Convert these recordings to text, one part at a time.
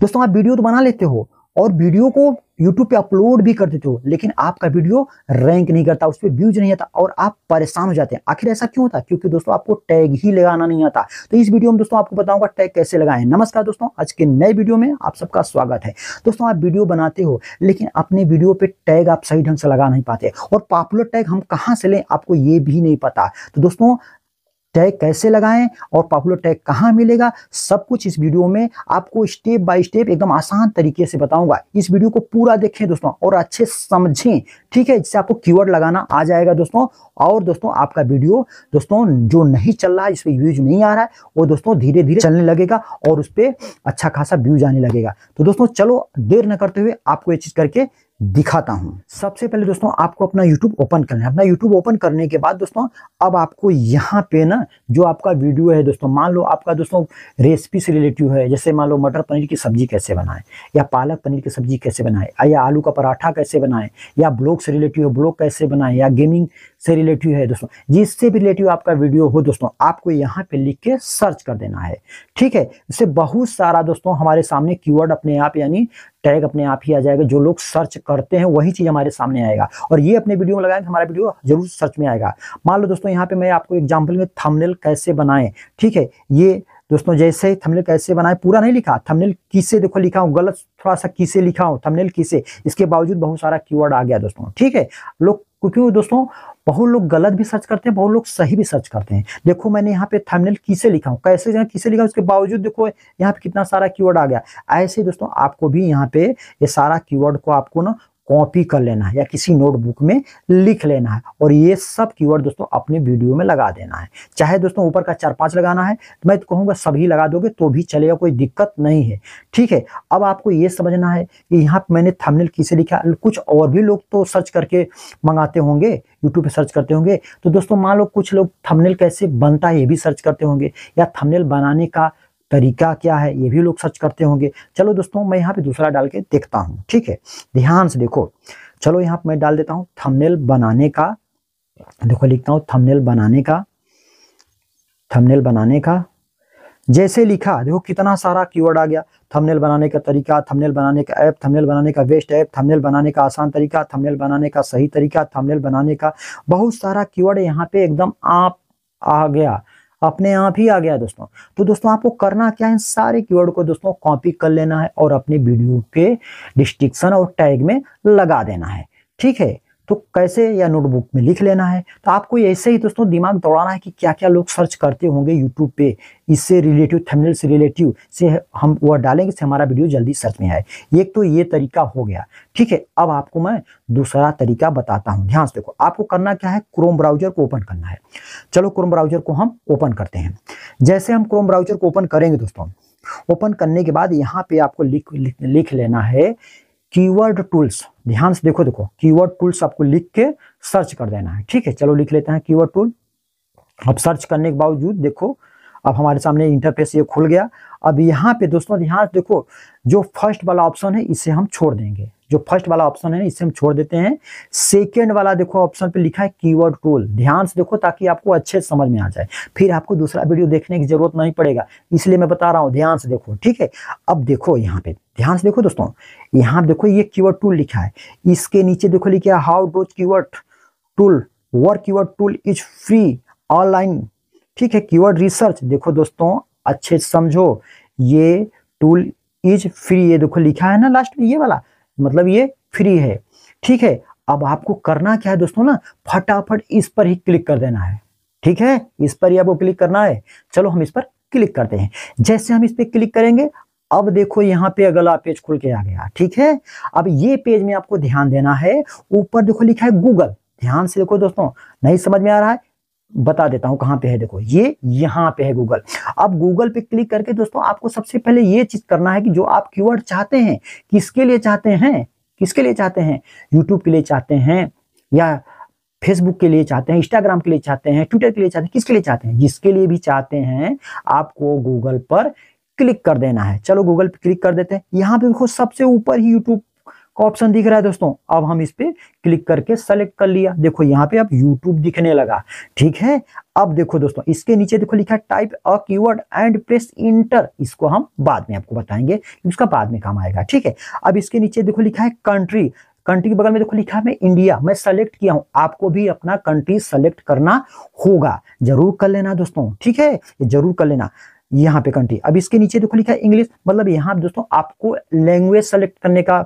दोस्तों, आप वीडियो तो बना लेते हो और वीडियो को YouTube पे अपलोड भी कर देते हो, लेकिन आपका वीडियो रैंक नहीं करता, उस पर व्यूज़ नहीं आता और आप परेशान हो जाते हैं। आखिर ऐसा क्यों होता? है क्योंकि दोस्तों, आपको टैग ही लगाना नहीं आता। तो इस वीडियो में दोस्तों, आपको बताऊँगा टैग कैसे लगाएँ। नमस्कार दोस्तों, आज के नए वीडियो में आप सबका स्वागत है। दोस्तों, आप वीडियो बनाते हो, लेकिन अपने वीडियो पे टैग आप सही ढंग से लगा नहीं पाते। और पॉपुलर टैग हम कहाँ से लें, आपको ये भी नहीं पता। तो दोस्तों टैग कैसे लगाएँ और पॉपुलर टैग कहाँ मिलेगा, सब कुछ इस वीडियो में आपको स्टेप बाय स्टेप एकदम आसान तरीके से बताऊँगा। इस वीडियो को पूरा देखें दोस्तों और अच्छे समझें, ठीक है? जिससे आपको कीवर्ड लगाना आ जाएगा दोस्तों। और दोस्तों, आपका वीडियो दोस्तों जो नहीं चल रहा है, जिस व्यूज़ नहीं आ रहा है, वो दोस्तों धीरे धीरे चलने लगेगा और उस पर अच्छा खासा व्यूज़ आने लगेगा। तो दोस्तों, चलो देर न करते हुए आपको ये चीज़ करके दिखाता हूँ। सबसे पहले दोस्तों, आपको अपना YouTube ओपन करना है। अपना YouTube ओपन करने के बाद दोस्तों, अब आपको यहाँ पे ना जो आपका वीडियो है दोस्तों, मान लो आपका दोस्तों रेसिपी से रिलेटिव है, जैसे मान लो मटर पनीर की सब्ज़ी कैसे बनाए, या पालक पनीर की सब्ज़ी कैसे बनाए, या आलू का पराठा कैसे बनाए, या ब्लॉग से रिलेटिव है ब्लॉग कैसे बनाए, या गेमिंग से रिलेटिव है दोस्तों, जिससे भी रिलेटिव आपका वीडियो हो दोस्तों, आपको यहाँ पे लिख के सर्च कर देना है। ठीक है? इससे बहुत सारा दोस्तों हमारे सामने कीवर्ड अपने आप यानी टैग अपने आप ही आ जाएगा। जो लोग सर्च करते हैं, वही चीज़ हमारे सामने आएगा। और ये अपने वीडियो में लगाएँगे हमारा वीडियो ज़रूर सर्च में आएगा। मान लो दोस्तों, यहाँ पे मैं आपको एग्ज़ाम्पल में थमनेल कैसे बनाए, ठीक है? ये दोस्तों, जैसे थंबनेल कैसे बनाए, पूरा नहीं लिखा। थमनेल किसे देखो, लिखा हूँ, गलत, थोड़ा सा किसे लिखा हूँ थमनेल किसे? इसके बावजूद बहुत सारा कीवर्ड आ गया दोस्तों, ठीक है? लोग क्योंकि दोस्तों, बहुत लोग गलत भी सर्च करते हैं, बहुत लोग सही भी सर्च करते हैं। देखो, मैंने यहाँ पे थंबनेल किसे लिखा हूँ? कैसे किसे लिखा उसके बावजूद देखो, यहाँ पे कितना सारा कीवर्ड आ गया। ऐसे दोस्तों, आपको भी यहाँ पे ये यह सारा कीवर्ड को आपको ना कॉपी कर लेना है या किसी नोटबुक में लिख लेना है और ये सब कीवर्ड दोस्तों अपने वीडियो में लगा देना है। चाहे दोस्तों ऊपर का चार पाँच लगाना है, मैं तो कहूँगा सभी लगा दोगे तो भी चलेगा, कोई दिक्कत नहीं है। ठीक है, अब आपको ये समझना है कि यहाँ मैंने थंबनेल किसे लिखा कुछ और भी लोग तो सर्च करके मंगाते होंगे यूट्यूब पर सर्च करते होंगे। तो दोस्तों मान लो कुछ लोग थंबनेल कैसे बनता है ये भी सर्च करते होंगे या थंबनेल बनाने का तरीका क्या है, ये भी लोग सर्च करते होंगे। चलो दोस्तों, मैं यहाँ पे दूसरा डाल के देखता हूँ, ठीक है? ध्यान से देखो। चलो यहाँ पे मैं डाल देता हूँ थंबनेल बनाने का। देखो, लिखता हूँ थंबनेल बनाने का। थंबनेल बनाने का। जैसे लिखा, देखो कितना सारा कीवर्ड आ गया। थंबनेल बनाने का तरीका थंबनेल बनाने का ऐप थंबनेल बनाने का बेस्ट ऐप थंबनेल बनाने का आसान तरीका थंबनेल बनाने का सही तरीका थंबनेल बनाने का। बहुत सारा कीवर्ड यहाँ पे एकदम आप आ गया। अपने आप ही आ गया दोस्तों। तो दोस्तों, आपको करना क्या है? सारे कीवर्ड को दोस्तों कॉपी कर लेना है और अपने वीडियो के डिस्ट्रिक्शन और टैग में लगा देना है। ठीक है? तो कैसे या नोटबुक में लिख लेना है? तो आपको ऐसे ही दोस्तों दिमाग दौड़ाना है कि क्या क्या लोग सर्च करते होंगे यूट्यूब पे। इससे रिलेटिव थंबनेल से रिलेटिव से हम वह डालेंगे से हमारा वीडियो जल्दी सर्च में आए। एक तो ये तरीका हो गया। ठीक है अब आपको मैं दूसरा तरीका बताता हूँ। ध्यान से देखो आपको करना क्या है? क्रोम ब्राउज़र को ओपन करना है। चलो क्रोम ब्राउज़र को हम ओपन करते हैं। जैसे हम क्रोम ब्राउज़र को ओपन करेंगे दोस्तों ओपन करने के बाद यहाँ पे आपको लिख लिख, लिख लेना है कीवर्ड टूल्स। ध्यान से देखो देखो, कीवर्ड टूल्स आपको लिख के सर्च कर देना है, ठीक है? चलो लिख लेते हैं कीवर्ड टूल। अब सर्च करने के बावजूद देखो, अब हमारे सामने इंटरफेस ये खुल गया। अब यहाँ पे दोस्तों, ध्यान देखो, जो फ़र्स्ट वाला ऑप्शन है, इसे हम छोड़ देंगे। जो फ़र्स्ट वाला ऑप्शन है इसे हम छोड़ देते हैं। सेकेंड वाला देखो, ऑप्शन पे लिखा है कीवर्ड टूल ध्यान से देखो, ताकि आपको अच्छे समझ में आ जाए। फिर आपको दूसरा वीडियो देखने की ज़रूरत नहीं पड़ेगा, इसलिए मैं बता रहा हूँ, ध्यान से देखो, ठीक है? अब देखो यहाँ पे, ध्यान से देखो दोस्तों, यहाँ देखो, ये कीवर्ड टूल लिखा है। इसके नीचे देखो, लिखा है, how does keyword tool, work keyword tool is free online. ठीक है, कीवर्ड रिसर्च, देखो दोस्तों, अच्छे समझो, ये टूल इज़ फ्री, ये देखो लिखा है ना, लास्ट में ये वाला। मतलब ये फ्री है। ठीक है? अब आपको करना क्या है दोस्तों ना? फटाफट इस पर ही क्लिक कर देना है। ठीक है? इस पर ही आपको क्लिक करना है। चलो हम इस पर क्लिक करते हैं। जैसे हम इस पर क्लिक करेंगे, अब देखो यहाँ पे अगला पेज खुल के आ गया। ठीक है? अब ये पेज में आपको ध्यान देना है। ऊपर देखो लिखा है गूगल ध्यान से देखो दोस्तों। नहीं समझ में आ रहा है? बता देता हूँ कहाँ पे है, देखो, ये यहाँ पे है गूगल अब गूगल पे क्लिक करके दोस्तों, आपको सबसे पहले ये चीज़ करना है कि जो आप कीवर्ड चाहते हैं, किसके लिए चाहते हैं, किसके लिए चाहते हैं? यूट्यूब के लिए चाहते हैं या फेसबुक के लिए चाहते हैं इंस्टाग्राम के लिए चाहते हैं ट्विटर के लिए चाहते हैं, किसके लिए चाहते हैं? जिसके लिए भी चाहते हैं, आपको गूगल पर क्लिक कर देना है। चलो गूगल पे क्लिक कर देते हैं। यहाँ पे देखो, सबसे ऊपर ही यूट्यूब का ऑप्शन दिख रहा है दोस्तों। अब हम इस पर क्लिक करके सेलेक्ट कर लिया। देखो, यहाँ पे अब यूट्यूब दिखने लगा। ठीक है? अब देखो दोस्तों, इसके नीचे देखो लिखा type a keyword and press enter इसको हम बाद में आपको बताएँगे उसका बाद में काम आएगा। ठीक है? अब इसके नीचे देखो लिखा है कंट्री कंट्री के बगल में देखो लिखा है, मैं इंडिया मैं सेलेक्ट किया हूँ। आपको भी अपना कंट्री सेलेक्ट करना होगा। ज़रूर कर लेना दोस्तों। ठीक है? ज़रूर कर लेना। यहाँ पे कंट्री अब इसके नीचे देखो लिखा है इंग्लिश मतलब यहाँ दोस्तों, आपको लैंग्वेज सेलेक्ट करने का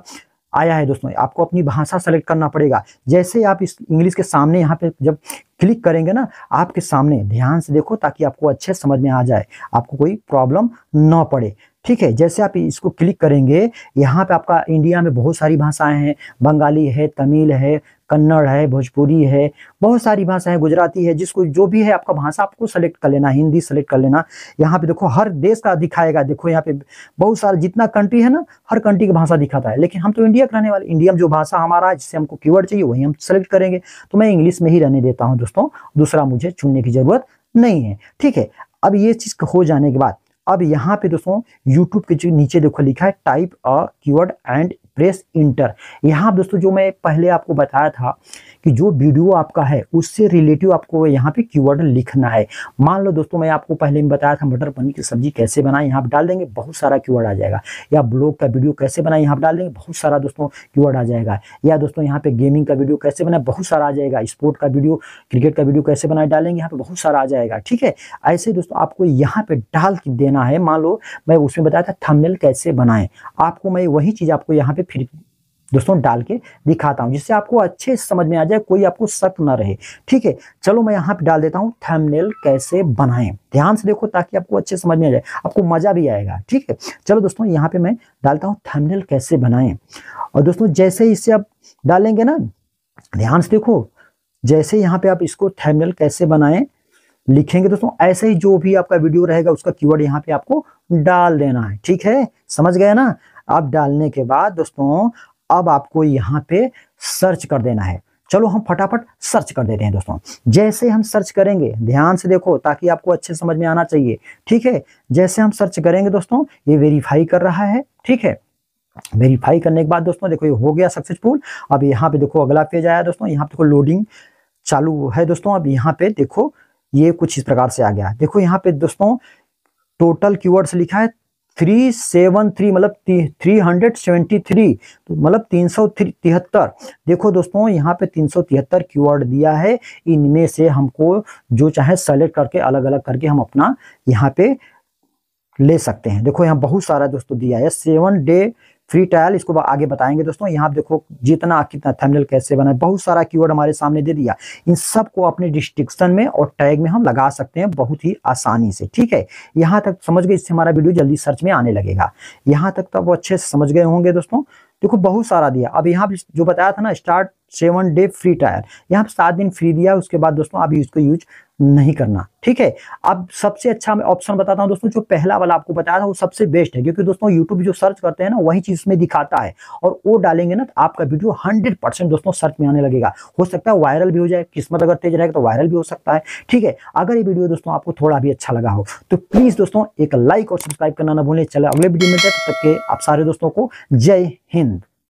आया है दोस्तों, आपको अपनी भाषा सेलेक्ट करना पड़ेगा। जैसे आप इस इंग्लिश के सामने यहाँ पे जब क्लिक करेंगे ना, आपके सामने ध्यान से देखो ताकि आपको अच्छे समझ में आ जाए, आपको कोई प्रॉब्लम ना पड़े। ठीक है, जैसे आप इसको क्लिक करेंगे, यहाँ पे आपका इंडिया में बहुत सारी भाषाएँ हैं, बंगाली है, तमिल है कन्नड़ है, भोजपुरी है, बहुत सारी भाषाएँ गुजराती है, जिसको जो भी है आपका भाषा आपको सेलेक्ट कर लेना, हिंदी सेलेक्ट कर लेना। यहाँ पे देखो, हर देश का दिखाएगा, देखो यहाँ पे बहुत सारा, जितना कंट्री है ना, हर कंट्री की भाषा दिखाता है। लेकिन हम तो इंडिया के रहने वाले इंडिया में जो भाषा हमारा है जिससे हमको कीवर्ड चाहिए, वही हम सेलेक्ट करेंगे। तो मैं इंग्लिश में ही रहने देता हूँ दोस्तों, दूसरा मुझे चुनने की ज़रूरत नहीं है। ठीक है, अब ये चीज़ हो जाने के बाद, अब यहाँ पे दोस्तों यूट्यूब के नीचे देखो लिखा है type a keyword and press enter. यहाँ दोस्तों जो मैं पहले आपको बताया था कि जो वीडियो आपका है, उससे रिलेटिव आपको यहाँ पे कीवर्ड लिखना है। मान लो दोस्तों, मैं आपको पहले में बताया था मटर पनीर की सब्ज़ी कैसे बनाए, यहाँ पे डाल देंगे, बहुत सारा कीवर्ड आ जाएगा। या ब्लॉग का वीडियो कैसे बनाए, यहाँ पे डाल देंगे, बहुत सारा दोस्तों कीवर्ड आ जाएगा। या दोस्तों, यहाँ पे गेमिंग का वीडियो कैसे बनाए, बहुत सारा आ जाएगा। स्पोर्ट का वीडियो क्रिकेट का वीडियो कैसे बनाए, डालेंगे, यहाँ पे बहुत सारा आ जाएगा, ठीक है? ऐसे दोस्तों, आपको यहाँ पे डाल देना है। मान लो, मैं उसमें बताया था थंबनेल कैसे बनाएँ। आपको मैं वही चीज़ आपको यहाँ पे फिर दोस्तों डाल के दिखाता हूँ, जिससे आपको अच्छे समझ में आ जाए, कोई आपको शक ना रहे। ठीक है, चलो मैं यहाँ पे डाल देता हूँ थंबनेल कैसे बनाएँ। ध्यान से देखो ताकि आपको अच्छे समझ में आ जाए, आपको मज़ा भी आएगा, ठीक है। चलो दोस्तों, यहाँ पे मैं डालता हूँ थंबनेल कैसे बनाएँ। और दोस्तों, जैसे इससे आप डालेंगे ना, ध्यान से देखो, जैसे यहाँ पे आप इसको थंबनेल कैसे बनाएँ, लिखेंगे दोस्तों, ऐसे ही जो भी आपका वीडियो रहेगा, उसका कीवर्ड यहाँ पे आपको डाल देना है, ठीक है? समझ गए ना? अब डालने के बाद दोस्तों अब आपको यहाँ पे सर्च कर देना है। चलो हम फटाफट सर्च कर देते हैं दोस्तों। जैसे हम सर्च करेंगे, ध्यान से देखो ताकि आपको अच्छे समझ में आना चाहिए। ठीक है? जैसे हम सर्च करेंगे दोस्तों, ये वेरीफाई कर रहा है। ठीक है? वेरीफाई करने के बाद दोस्तों देखो ये हो गया सक्सेसफुल अब यहाँ पे देखो अगला पेज आया दोस्तों, यहाँ पे देखो लोडिंग चालू है दोस्तों। अब यहाँ पे देखो ये कुछ इस प्रकार से आ गया। देखो यहाँ पे दोस्तों टोटल कीवर्ड्स लिखा है थ्री सेवन थ्री मतलब थ्री हंड्रेड सेवेंटी थ्री तो मतलब तीन सौ तिहत्तर। देखो दोस्तों, यहाँ पे तीन सौ तिहत्तर कीवर्ड दिया है। इनमें से हमको जो चाहे सेलेक्ट करके अलग अलग करके हम अपना यहाँ पे ले सकते हैं। देखो यहाँ बहुत सारा दोस्तों दिया है। सेवन डे फ्री ट्रायल इसको आगे बताएँगे दोस्तों। यहाँ देखो जितना, कितना थंबनेल कैसे बनाए बहुत सारा कीवर्ड हमारे सामने दे दिया। इन सबको अपने डिस्ट्रिक्शन में और टैग में हम लगा सकते हैं बहुत ही आसानी से, ठीक है? यहाँ तक समझ गए, इससे हमारा वीडियो जल्दी सर्च में आने लगेगा। यहाँ तक तो वो अच्छे से समझ गए होंगे दोस्तों। देखो, बहुत सारा दिया। अब यहाँ जो बताया था ना start seven day free trial यहाँ सात दिन फ्री दिया, उसके बाद दोस्तों अभी इसको यूज़ नहीं करना। ठीक है? अब सबसे अच्छा मैं ऑप्शन बताता हूँ दोस्तों, जो पहला वाला आपको बताया था वो सबसे बेस्ट है, क्योंकि दोस्तों यूट्यूब जो सर्च करते हैं ना, वही चीज़ में दिखाता है। और वो डालेंगे ना तो आपका वीडियो हंड्रेड परसेंट दोस्तों सर्च में आने लगेगा। हो सकता है वायरल भी हो जाए, किस्मत अगर तेज रहेगा तो वायरल भी हो सकता है। ठीक है? अगर ये वीडियो दोस्तों आपको थोड़ा भी अच्छा लगा हो तो प्लीज़ दोस्तों एक लाइक और सब्सक्राइब करना ना भूलें। चले, अगले वीडियो में तब तक के आप सारे दोस्तों को जय हिंद।